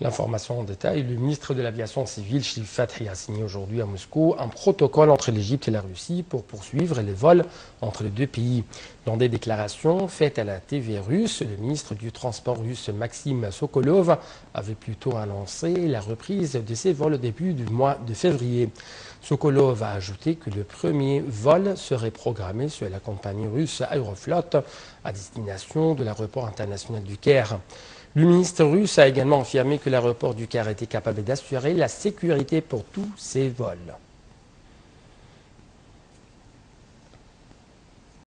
L'information en détail, le ministre de l'Aviation civile, Shifat a signé aujourd'hui à Moscou un protocole entre l'Égypte et la Russie pour poursuivre les vols entre les deux pays. Dans des déclarations faites à la TV russe, le ministre du Transport russe Maxime Sokolov avait plutôt annoncé la reprise de ces vols au début du mois de février. Sokolov a ajouté que le premier vol serait programmé sur la compagnie russe Aeroflot à destination de l'aéroport international du Caire. Le ministre russe a également affirmé que l'aéroport du Caire était capable d'assurer la sécurité pour tous ses vols.